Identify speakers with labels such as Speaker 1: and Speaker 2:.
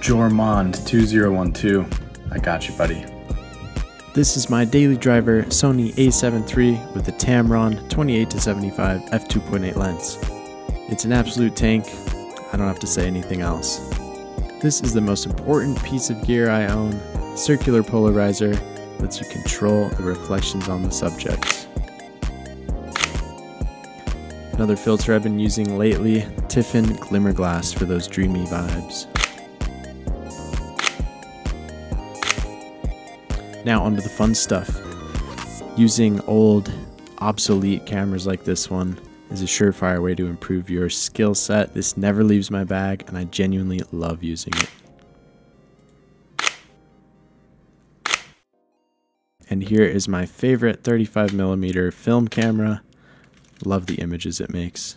Speaker 1: Jormond2012. I got you, buddy.
Speaker 2: This is my daily driver Sony a7 III with the Tamron 28 to 75 f2.8 lens. It's an absolute tank. I don't have to say anything else. This is the most important piece of gear I own. Circular polarizer lets you control the reflections on the subjects. Another filter I've been using lately, Tiffen Glimmer Glass for those dreamy vibes. Now onto the fun stuff. Using old, obsolete cameras like this one is a surefire way to improve your skill set. This never leaves my bag and I genuinely love using it. And here is my favorite 35mm film camera. Love the images it makes.